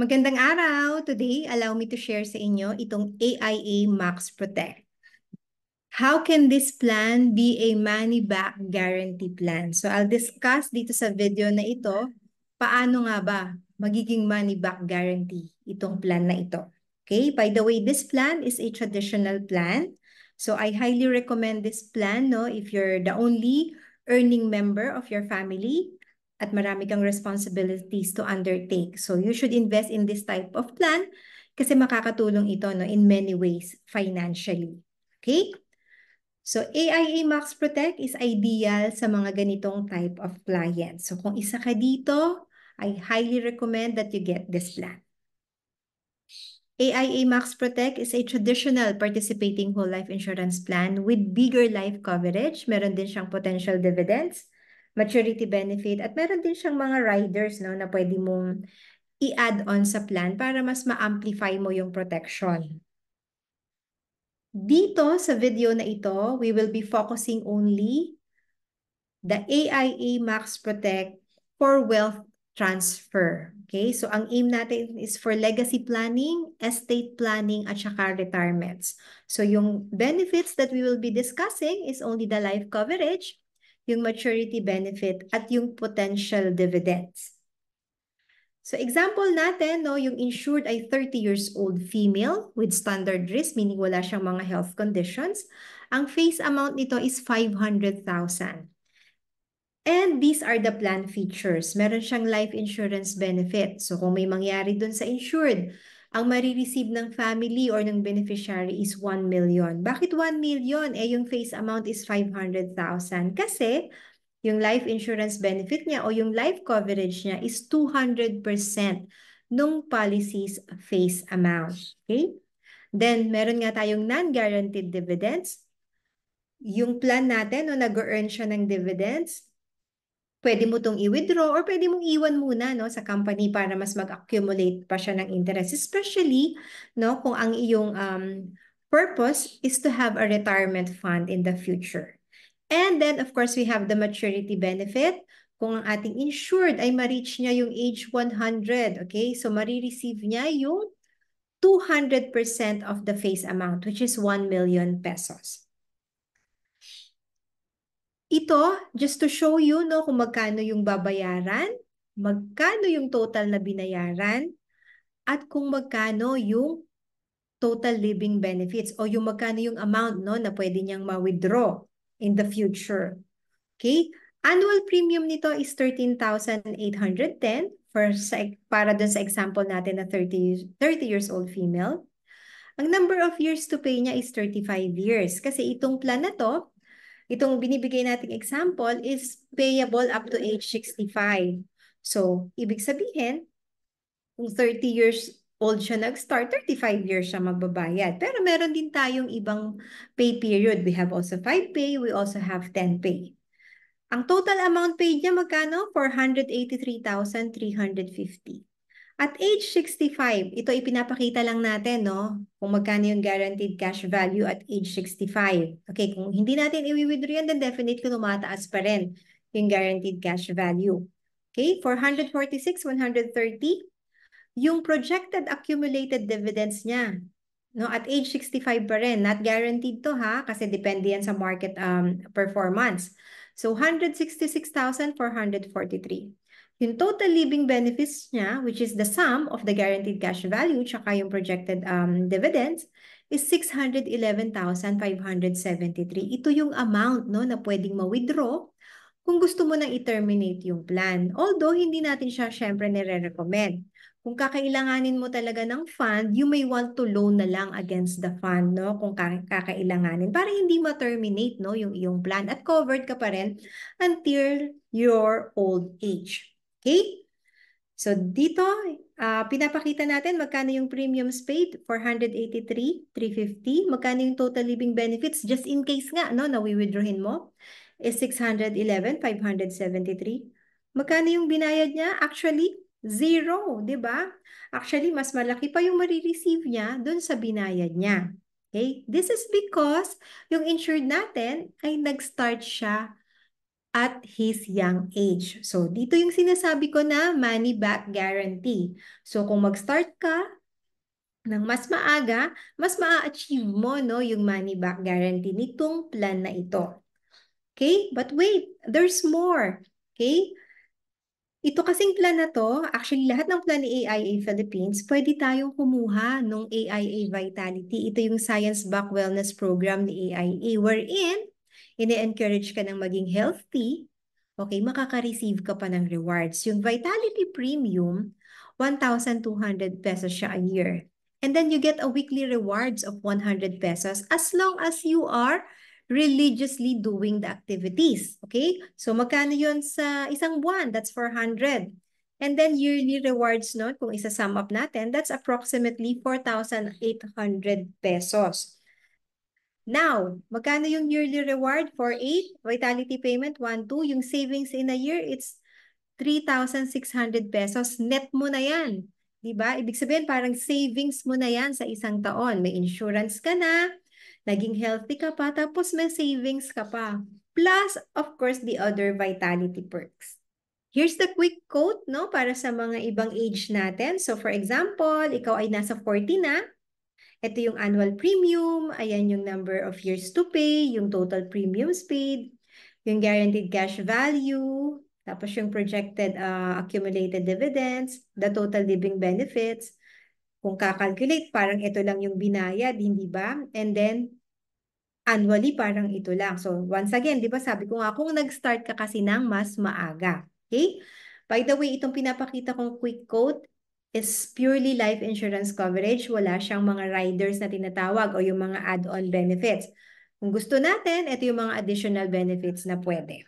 Magandang araw! Today, allow me to share sa inyo itong AIA Max Protect. How can this plan be a money back guarantee plan? So I'll discuss dito sa video na ito, paano nga ba magiging money back guarantee itong plan na ito. Okay, by the way, this plan is a traditional plan. So I highly recommend this plan no if you're the only earning member of your family at marami kang responsibilities to undertake. So you should invest in this type of plan kasi makakatulong ito no, in many ways financially. Okay? So AIA Max Protect is ideal sa mga ganitong type of clients. So kung isa ka dito, I highly recommend that you get this plan. AIA Max Protect is a traditional participating whole life insurance plan with bigger life coverage. Meron din siyang potential dividends maturity benefit, at meron din siyang mga riders no, na pwede mong i-add on sa plan para mas ma-amplify mo yung protection. Dito sa video na ito, we will be focusing only the AIA Max Protect for wealth transfer. Okay, so ang aim natin is for legacy planning, estate planning, at saka retirements. So yung benefits that we will be discussing is only the life coverage, yung maturity benefit, at yung potential dividends. So example natin, no, yung insured ay 30 years old female with standard risk, meaning wala siyang mga health conditions. Ang face amount nito is 500,000. And these are the plan features. Meron siyang life insurance benefit. So kung may mangyari dun sa insured, ang marireceive ng family or ng beneficiary is 1 million. Bakit 1 million? Eh, yung face amount is 500,000. Kasi, yung life insurance benefit niya o yung life coverage niya is 200% nung policy's face amount. Okay? Then, meron nga tayong non-guaranteed dividends. Yung plan natin, no, nag-earn siya ng dividends, pwede mo itong i-withdraw or pwede mong iwan muna no, sa company para mas mag-accumulate pa siya ng interest. Especially no, kung ang iyong um, purpose is to have a retirement fund in the future. And then, of course, we have the maturity benefit. Kung ang ating insured ay ma-reach niya yung age 100, okay? So, marireceive niya yung 200% of the face amount, which is 1 million pesos. Ito, just to show you no, kung magkano yung babayaran, magkano yung total na binayaran, at kung magkano yung total living benefits o yung magkano yung amount no, na pwede niyang ma-withdraw in the future. Okay? Annual premium nito is 13,810 for para dun sa example natin na 30, 30 years old female. Ang number of years to pay niya is 35 years kasi itong plan na to Itong binibigay nating example is payable up to age 65. So, ibig sabihin, kung 30 years old siya nag-start, 35 years siya magbabayad. Pero meron din tayong ibang pay period. We have also 5 pay, we also have 10 pay. Ang total amount paid niya magkano? 483,350. At age 65, ito ipinapakita lang natin, no? Kung magkano yung guaranteed cash value at age 65. Okay, kung hindi natin i-withdraw yan, then definitely tumataas pa rin yung guaranteed cash value. Okay, 446, 130. Yung projected accumulated dividends niya, no, at age 65 pa rin. Not guaranteed to ha, kasi depende yan sa market um, performance. So, 166,443. Yung total living benefits niya, which is the sum of the guaranteed cash value tsaka yung projected um, dividends, is 611,573. Ito yung amount no, na pwedeng ma-withdraw kung gusto mo nang i-terminate yung plan. Although, hindi natin siya syempre nire-recommend. Kung kakailanganin mo talaga ng fund, you may want to loan na lang against the fund, no? Kung kakailanganin. Para hindi ma-terminate, no? Yung iyong plan. At covered ka pa rin until your old age. Okay? So dito, uh, pinapakita natin magkano yung premiums paid, 483,350. Magkano yung total living benefits, just in case nga, no, na withdrawin mo, is 611,573. Magkano yung binayad niya? Actually, zero, di ba? Actually, mas malaki pa yung marireceive niya dun sa binayad niya. Okay? This is because yung insured natin ay nag-start siya at his young age. So, dito yung sinasabi ko na money back guarantee. So, kung mag-start ka ng mas maaga, mas maa-achieve mo no, yung money back guarantee nitong plan na ito. Okay? But wait, there's more. Okay? Ito kasing plan na to, actually lahat ng plan ni AIA Philippines, pwede tayong kumuha ng AIA Vitality. Ito yung Science Back Wellness Program ni AIA wherein ine-encourage ka ng maging healthy, okay, makaka-receive ka pa ng rewards. Yung Vitality Premium, 1,200 pesos siya a year. And then you get a weekly rewards of 100 pesos as long as you are religiously doing the activities. Okay? So magkano yun sa isang buwan? That's 400. And then yearly rewards no, kung isa-sum up natin, that's approximately 4,800 pesos. Now, magkano yung yearly reward? for 8, vitality payment, 1, 2. Yung savings in a year, it's 3,600 pesos. Net mo na yan. Diba? Ibig sabihin, parang savings mo na yan sa isang taon. May insurance ka na, naging healthy ka pa, tapos may savings ka pa. Plus, of course, the other vitality perks. Here's the quick quote no, para sa mga ibang age natin. So for example, ikaw ay nasa 40 na. Ito yung annual premium. Ayan yung number of years to pay, yung total premiums paid, yung guaranteed cash value, tapos yung projected uh, accumulated dividends, the total living benefits, kung kakalculate, parang ito lang yung binayad, hindi ba? And then, annually, parang ito lang. So, once again, di ba sabi ko nga, kung nag-start ka kasi ng mas maaga. Okay? By the way, itong pinapakita kong quick quote is purely life insurance coverage. Wala siyang mga riders na tinatawag o yung mga add-on benefits. Kung gusto natin, ito yung mga additional benefits na pwede.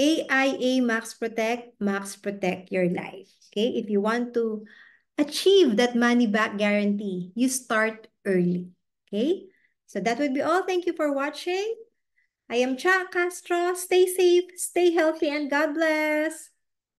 AIA Max Protect, Max Protect Your Life. Okay, if you want to achieve that money back guarantee, you start early. Okay, so that would be all. Thank you for watching. I am Cha Castro. Stay safe, stay healthy, and God bless.